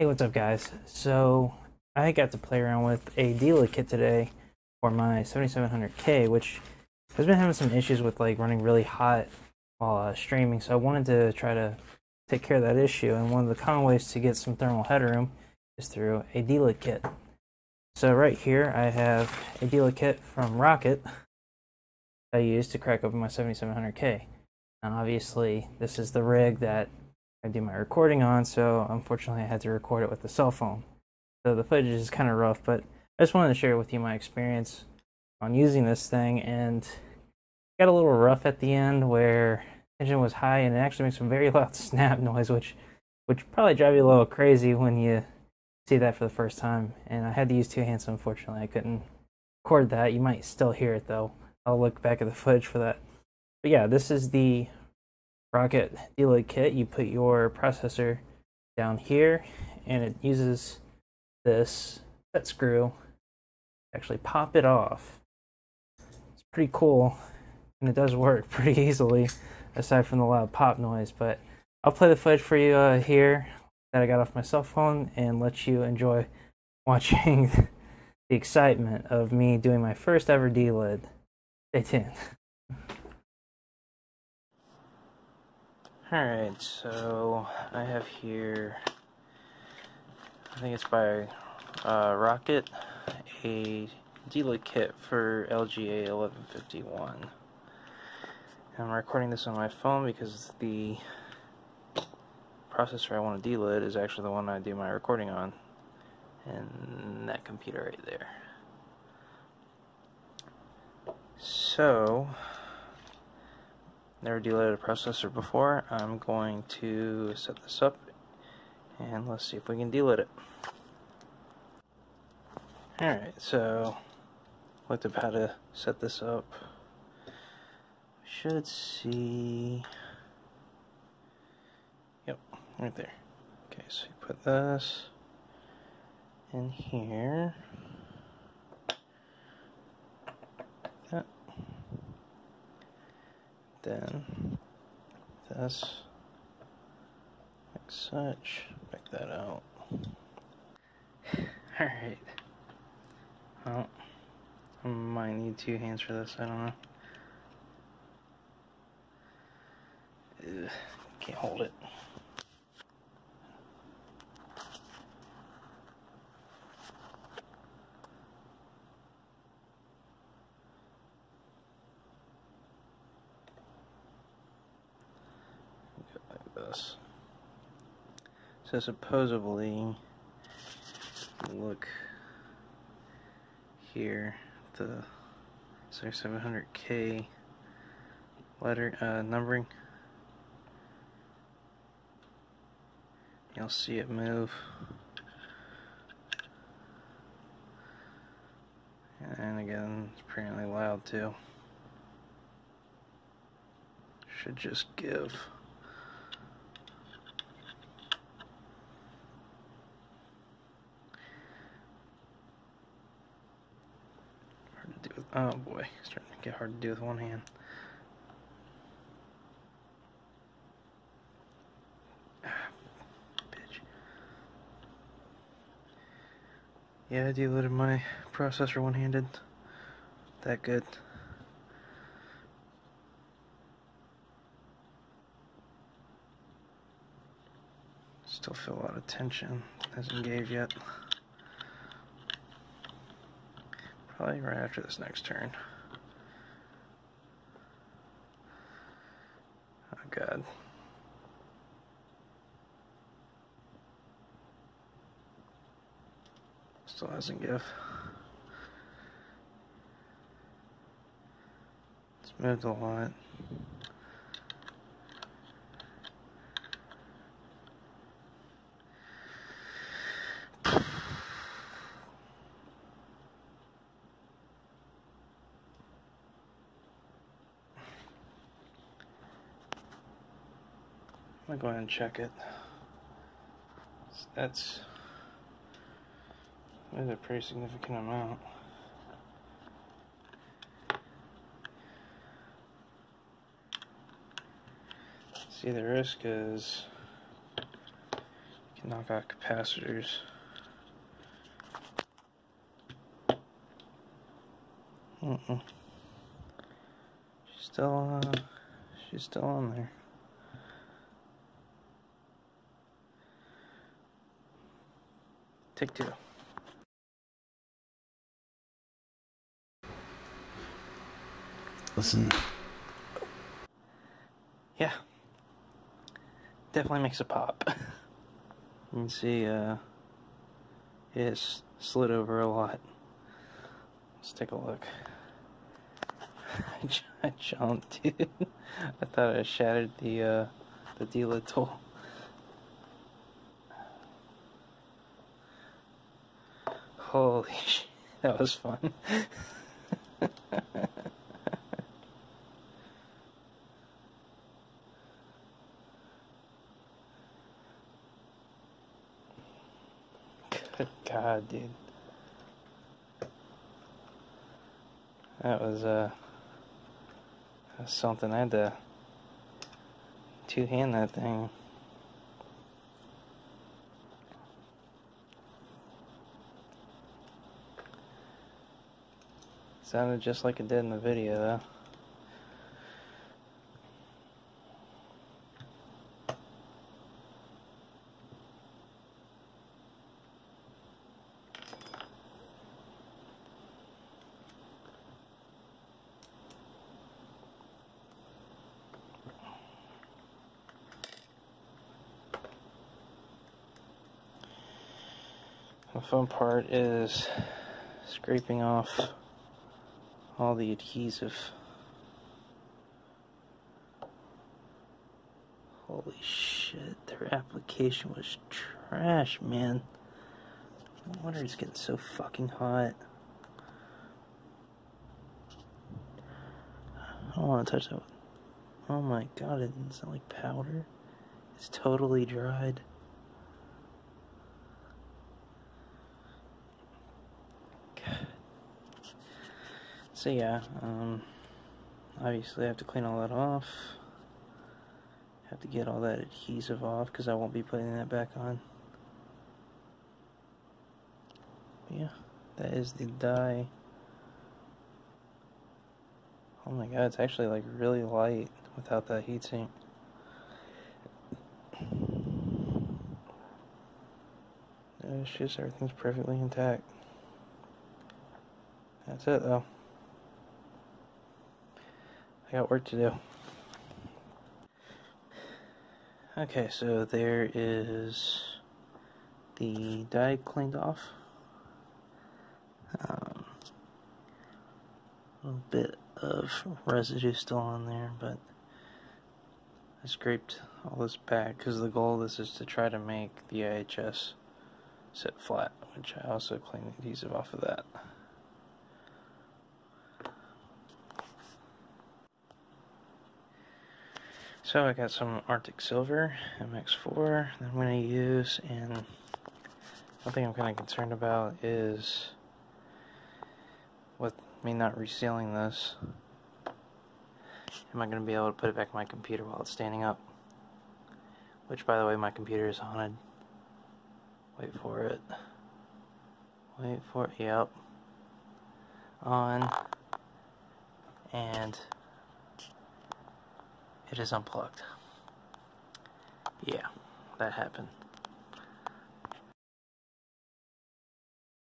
Hey, what's up, guys? So, I got to play around with a delid kit today for my 7700K, which has been having some issues with like running really hot while uh, streaming. So, I wanted to try to take care of that issue. And one of the common ways to get some thermal headroom is through a delid kit. So, right here, I have a delid kit from Rockit I used to crack open my 7700K. And obviously, this is the rig that I do my recording on, so unfortunately I had to record it with the cell phone. So the footage is kind of rough, but I just wanted to share with you my experience on using this thing and got a little rough at the end where tension was high and it actually makes a very loud snap noise, which which probably drive you a little crazy when you see that for the first time. And I had to use two hands, so unfortunately I couldn't record that. You might still hear it though. I'll look back at the footage for that. But yeah, this is the Rockit delid kit, you put your processor down here and it uses this set screw actually pop it off. It's pretty cool and it does work pretty easily aside from the loud pop noise, but I'll play the footage for you uh, here that I got off my cell phone and let you enjoy watching the excitement of me doing my first ever delid. Stay tuned. Alright, so I have here, I think it's by uh, Rockit, a delid kit for LGA 1151. I'm recording this on my phone because the processor I want to delid is actually the one I do my recording on, and that computer right there. So, never delid a processor before. I'm going to set this up and let's see if we can delid it. Alright, so looked up how to set this up. Should see Yep, right there. Okay, so you put this in here. Then this like such back that out. Alright. Well I might need two hands for this I don't know. Ugh, can't hold it this. So supposedly, look here, the 6700K letter uh, numbering. You'll see it move. And again, it's apparently loud too. Should just give. Oh boy, it's starting to get hard to do with one hand. Ah, bitch. Yeah, I delidded my processor one-handed. That good. Still feel a lot of tension. Hasn't gave yet. Probably right after this next turn. Oh god. Still hasn't give. It's moved a lot. I'm gonna go ahead and check it. That's, that's a pretty significant amount. See, the risk is you can knock out capacitors. Mm-mm. She's still, uh, she's still on there. Take two. Listen. Yeah. Definitely makes a pop. you can see, uh, it's slid over a lot. Let's take a look. I jumped, dude. I thought I shattered the, uh, the D-lid tool. Holy shit, that was fun. Good God, dude. That was, uh, that was something. I had to two-hand that thing. Sounded just like it did in the video, though. The fun part is scraping off all the adhesive. Holy shit, their application was trash, man. No wonder it's getting so fucking hot. I don't want to touch that. Oh my god, it doesn't sound like powder. It's totally dried. So yeah, um, obviously I have to clean all that off. Have to get all that adhesive off because I won't be putting that back on. Yeah, that is the die. Oh my god, it's actually like really light without that heatsink. It's just everything's perfectly intact. That's it though. I got work to do. Okay, so there is the die cleaned off. Um, a little bit of residue still on there, but I scraped all this back because the goal of this is to try to make the IHS sit flat, which I also cleaned the adhesive off of that. So I got some Arctic Silver MX4 that I'm going to use, and one thing I'm kind of concerned about is with me not resealing this, am I going to be able to put it back in my computer while it's standing up? Which, by the way, my computer is haunted. Wait for it. Wait for it. Yep. On. And it is unplugged. Yeah, that happened.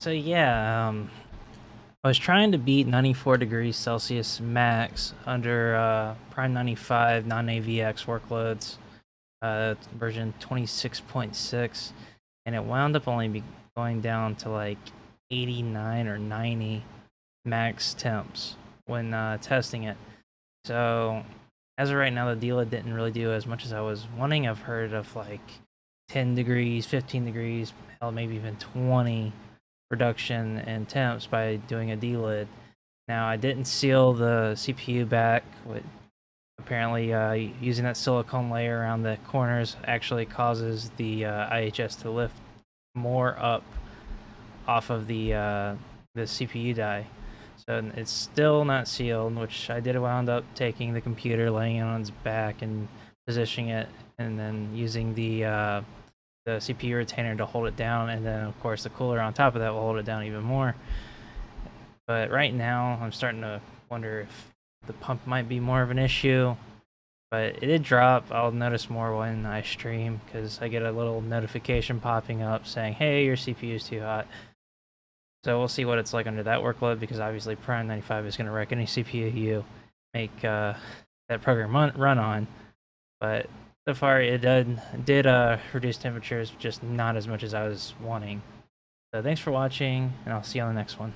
So yeah, um, I was trying to beat 94 degrees Celsius max under uh, Prime 95 non-AVX workloads, uh, version 26.6, and it wound up only going down to like 89 or 90 max temps when uh, testing it. So as of right now, the D-lid didn't really do as much as I was wanting. I've heard of like 10 degrees, 15 degrees, hell, maybe even 20 reduction in temps by doing a D-lid. Now, I didn't seal the CPU back. With apparently, uh, using that silicone layer around the corners actually causes the uh, IHS to lift more up off of the uh, the CPU die. So it's still not sealed, which I did wound up taking the computer, laying it on its back, and positioning it, and then using the uh, the CPU retainer to hold it down, and then of course the cooler on top of that will hold it down even more. But right now, I'm starting to wonder if the pump might be more of an issue. But it did drop. I'll notice more when I stream because I get a little notification popping up saying, "Hey, your CPU is too hot." So we'll see what it's like under that workload because obviously Prime 95 is going to wreck any CPU you make uh, that program run, run on. But so far it did, did uh, reduce temperatures, just not as much as I was wanting. So thanks for watching, and I'll see you on the next one.